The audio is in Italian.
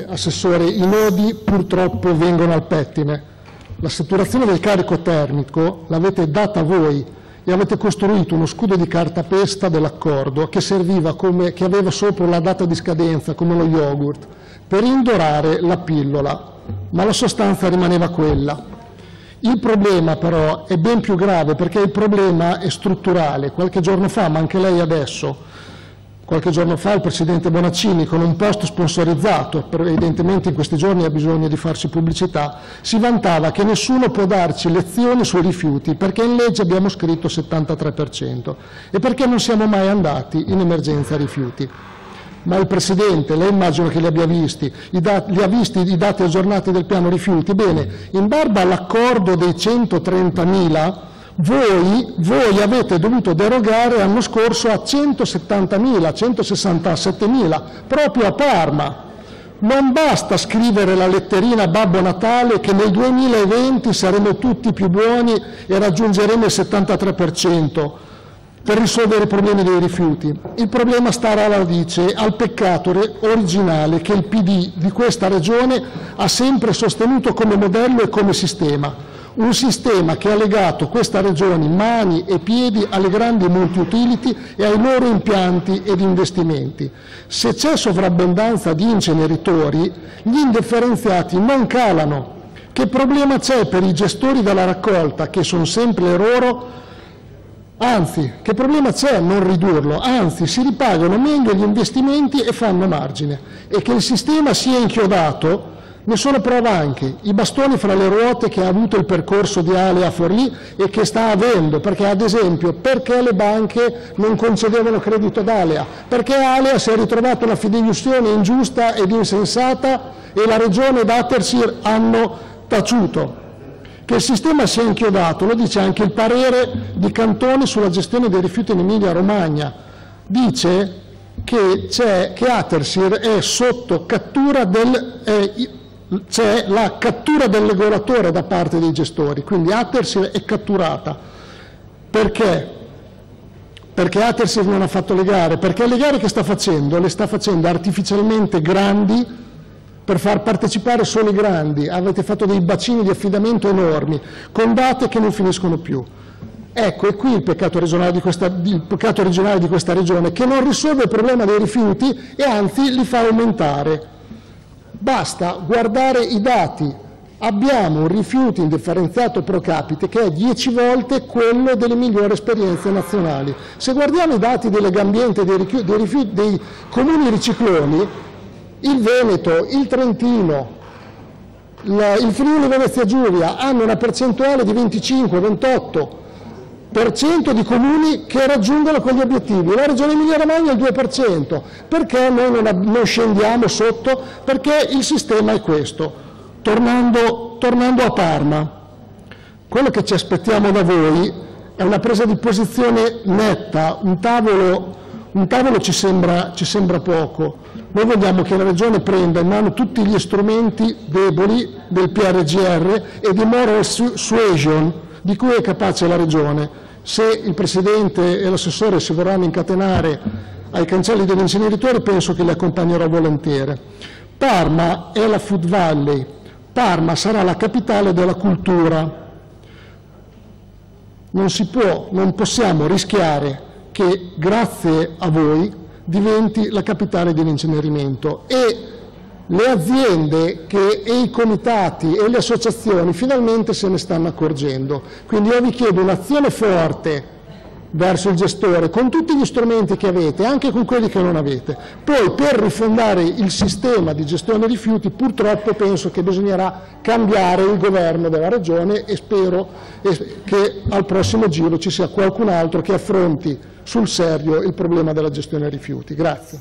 Eh, assessore, i nodi purtroppo vengono al pettine. La saturazione del carico termico l'avete data voi e avete costruito uno scudo di cartapesta dell'accordo che, che aveva sopra la data di scadenza come lo yogurt per indorare la pillola, ma la sostanza rimaneva quella. Il problema però è ben più grave perché il problema è strutturale. Qualche giorno fa, ma anche lei adesso, Qualche giorno fa il Presidente Bonaccini, con un post sponsorizzato, evidentemente in questi giorni ha bisogno di farsi pubblicità, si vantava che nessuno può darci lezioni sui rifiuti perché in legge abbiamo scritto 73% e perché non siamo mai andati in emergenza rifiuti. Ma il Presidente, lei immagino che li abbia visti, li ha visti i dati aggiornati del piano rifiuti, bene, in barba all'accordo dei 130.000 voi, voi, avete dovuto derogare l'anno scorso a 170.000, 167.000, proprio a Parma. Non basta scrivere la letterina Babbo Natale che nel 2020 saremo tutti più buoni e raggiungeremo il 73% per risolvere i problemi dei rifiuti. Il problema sta alla radice, al peccato originale che il PD di questa regione ha sempre sostenuto come modello e come sistema un sistema che ha legato questa regione mani e piedi alle grandi multi-utility e ai loro impianti ed investimenti. Se c'è sovrabbondanza di inceneritori, gli indifferenziati non calano. Che problema c'è per i gestori della raccolta, che sono sempre loro, Anzi, che problema c'è a non ridurlo? Anzi, si ripagano meglio gli investimenti e fanno margine. E che il sistema sia inchiodato ne sono prova anche i bastoni fra le ruote che ha avuto il percorso di Ale a Forlì e che sta avendo, perché ad esempio perché le banche non concedevano credito ad Alea? Perché Alea si è ritrovata una fideiussione ingiusta ed insensata e la Regione ed hanno taciuto. Che il sistema sia inchiodato lo dice anche il parere di Cantone sulla gestione dei rifiuti in Emilia-Romagna. Dice che, che Atersir è sotto cattura del... Eh, c'è la cattura del regolatore da parte dei gestori, quindi Atersir è catturata. Perché? Perché Atersir non ha fatto le gare, perché le gare che sta facendo le sta facendo artificialmente grandi per far partecipare solo i grandi, avete fatto dei bacini di affidamento enormi, con date che non finiscono più. Ecco, è qui il peccato, regionale questa, il peccato regionale di questa regione, che non risolve il problema dei rifiuti e anzi li fa aumentare. Basta guardare i dati. Abbiamo un rifiuto indifferenziato pro capite che è 10 volte quello delle migliori esperienze nazionali. Se guardiamo i dati di Legambiente dei, dei, dei comuni ricicloni, il Veneto, il Trentino, il Friuli Venezia Giulia hanno una percentuale di 25-28 per cento di comuni che raggiungono quegli obiettivi. La Regione Emilia-Romagna il 2%. Perché noi non, non, scendiamo sotto? Perché il sistema è questo. Tornando, tornando a Parma, quello che ci aspettiamo da voi è una presa di posizione netta, un tavolo, un tavolo ci, sembra, ci sembra poco. Noi vogliamo che la Regione prenda in mano tutti gli strumenti deboli del PRGR e di moral suasion di cui è capace la Regione. Se il Presidente e l'assessore si vorranno incatenare ai cancelli degli inceneritori penso che li accompagnerò volentieri. Parma è la Food Valley, Parma sarà la capitale della cultura. Non si può, non possiamo rischiare che grazie a voi diventi la capitale dell'incenerimento e le aziende che, e i comitati e le associazioni finalmente se ne stanno accorgendo. Quindi io vi chiedo un'azione forte verso il gestore con tutti gli strumenti che avete, anche con quelli che non avete. Poi per rifondare il sistema di gestione rifiuti purtroppo penso che bisognerà cambiare il governo della regione e spero che al prossimo giro ci sia qualcun altro che affronti sul serio il problema della gestione dei rifiuti. Grazie.